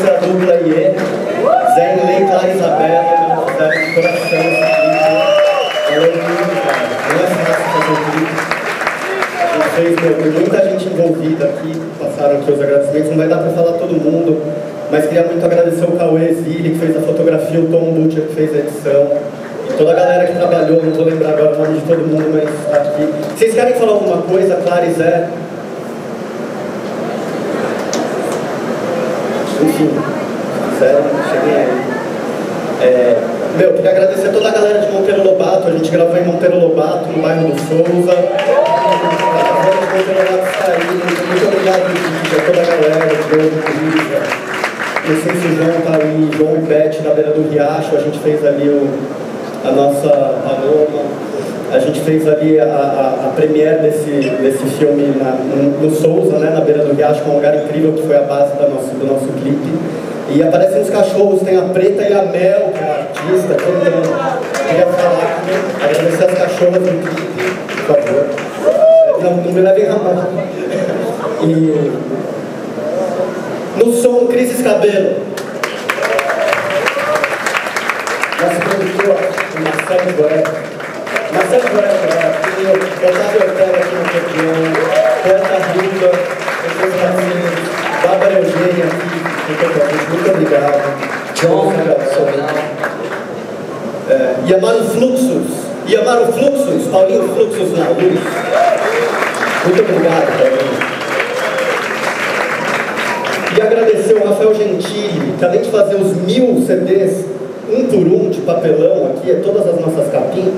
a dupla IE, Zé Lei Clara Isabela, da coração Ela é é meu, tem muita gente envolvida aqui, passaram aqui os agradecimentos, não vai dar para falar todo mundo, mas queria muito agradecer o Cauê Zilli, que fez a fotografia, o Tom Butcher, que fez a edição, e toda a galera que trabalhou, não vou lembrar agora o nome de todo mundo, mas está aqui. Vocês querem falar alguma coisa, Clara e Zé? Enfim, sério, cheguei aí. É, meu, queria agradecer a toda a galera de Monteiro Lobato, a gente gravou em Monteiro Lobato, no bairro do Souza. Muito obrigado, a toda a galera, Diogo, Lídia. O João tá aí, João e Beth na beira do Riacho, a gente fez ali o, a nossa Paloma. A gente fez ali a, a, a premiere desse, desse filme na, no, no, Souza, né, na beira do Riacho, que é um lugar incrível, que foi a base da nosso, do nosso clipe. E aparecem os cachorros, tem a Preta e a Mel, que é a artista, eu queria falar, agradecer as cachorras do clipe, por favor. Não, não me levem a mão. E no som, Cris Cabelo. Nosso produtor, o Marcelo Goethe. Marcelo aqui, Otávio Otero aqui no campeão, Poeta Rica, Professor Marcinho, Bárbara Eugênia aqui no campeão, muito obrigado. John, é, Yamaro Fluxos, Yamaro Fluxos, Paulinho Fluxos na luz. Muito obrigado, Paulinho. E agradecer o Rafael Gentili, que além de fazer os mil CDs, um por um de papelão aqui, é todas as nossas capinhas,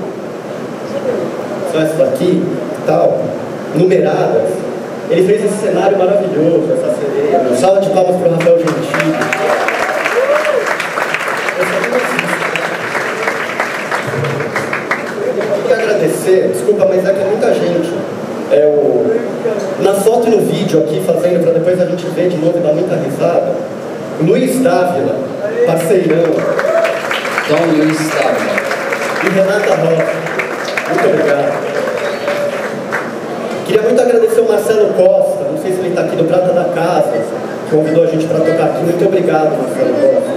são essas aqui, tal, numeradas. Ele fez esse cenário maravilhoso, essa sereia. Meu. Salva de palmas para o Rafael Gentili. Eu queria agradecer, desculpa, mas é que é muita gente. É o, na foto e no vídeo aqui, fazendo para depois a gente ver de novo e dar muita risada. Luiz Dávila, parceirão. Dom Luiz Dávila. E Renata Rocha. Muito obrigado. Queria muito agradecer o Marcelo Costa, não sei se ele está aqui do Prata da Casa, que convidou a gente para tocar aqui. Muito obrigado, Marcelo Costa.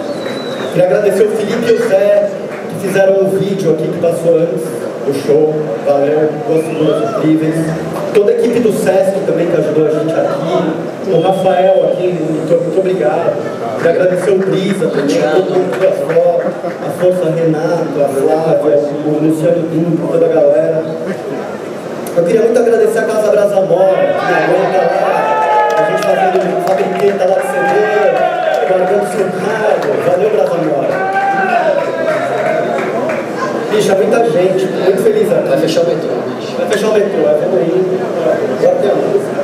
Queria agradecer o Felipe e o Zé, que fizeram um vídeo aqui que passou antes do show. Valeu, duas figuras incríveis. Toda a equipe do SESC também que ajudou a gente aqui. O Rafael aqui, muito, muito obrigado. Queria agradecer o Brisa também, todo mundo que A Força Renato, a Flávia, o Luciano Duque, toda a galera. Eu queria muito agradecer a Casa Brasa Mora, que me aguenta lá, a gente fazendo fabriqueta lá de CD, guardando seu Valeu, Brasa Mora. Bicha, muita gente, muito feliz aqui. Vai fechar o metrô, bicho. Vai fechar o metrô, é vendo aí. Agora tem a música.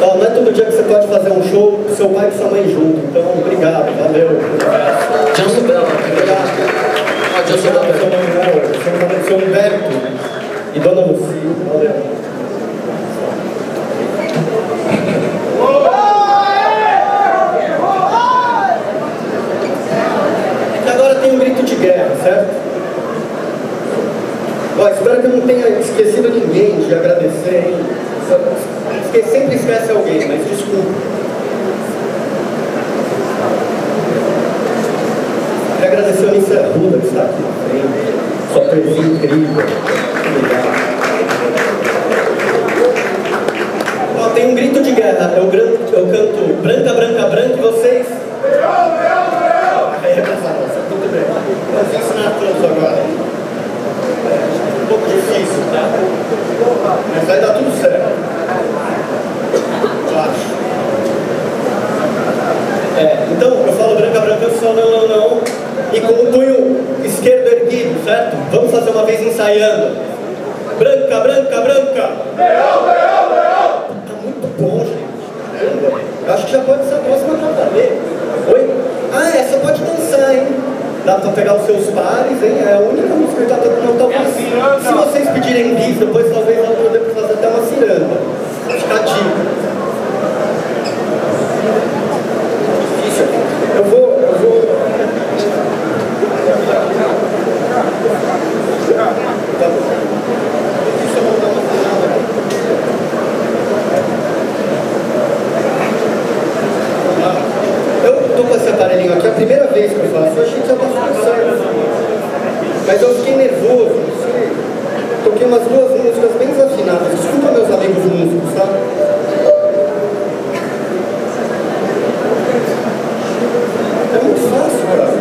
Ó, não é todo dia que você pode fazer um show com seu pai e sua mãe junto. Então, obrigado, valeu. Johnson Bela. Obrigado. Ah, Johnson Bela. Seu Humberto e Dona Lucia, valeu. E agora tem um grito de guerra, certo? Ó, espero que eu não tenha esquecido ninguém de agradecer, hein? Porque sempre esquece alguém, mas desculpa. Quero agradecer a Alice Arruda, frente. Sua presença incrível. Obrigado. Ó, tem um grito de guerra. Eu, eu canto branca, branca, branca e vocês. Aí, tudo bem. Vou ensinar todos agora. É um pouco difícil, tá? Mas vai dar tudo certo. Eu acho. É, então, eu falo branca, branca, eu só não, não, não. E com o punho esquerdo erguido, certo? Vamos fazer uma vez ensaiando. Branca, branca, branca. Leão, leão, leão. Tá muito bom, gente. Eu acho que já pode ser a próxima JB. Oi? Ah, essa pode dançar, hein? Dá pra pegar os seus pares, hein? É a única música que tá não talvez. Se vocês pedirem bis, depois talvez eu poder fazer até uma ciranda. Fica a dica. Difícil. Eu vou. Eu vou. Tá bom. Difícil eu vou dar uma aparelhinho aqui, é a primeira vez que eu faço. Eu achei que já estava começando. Mas eu fiquei nervoso, não sei. Toquei umas duas músicas bem desafinadas. Desculpa meus amigos músicos, tá? É muito fácil, cara.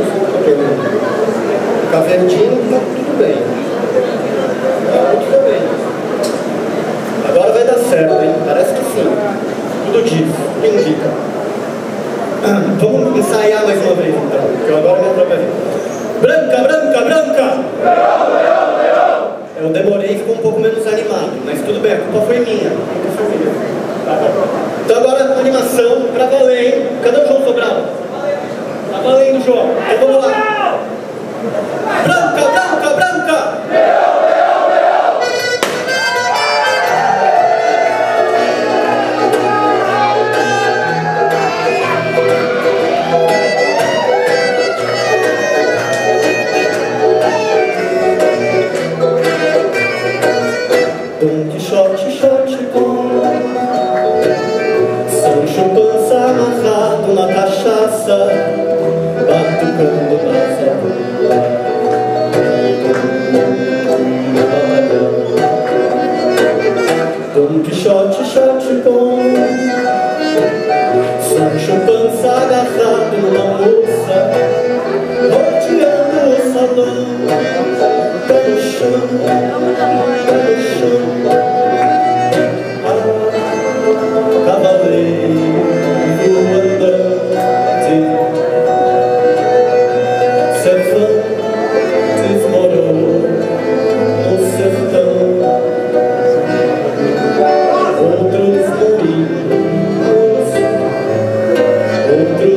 Caverdinho, tá tudo bem. Tá tudo bem. Agora vai dar certo, hein? Parece que sim. Tudo diz, tudo indica. Vamos ensaiar mais uma vez então, que eu agora me atrapalhei. Branca, branca, branca! Eu demorei e ficou um pouco menos animado, mas tudo bem, a culpa foi minha. Minha. Então agora animação pra valer, hein?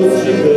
Lord,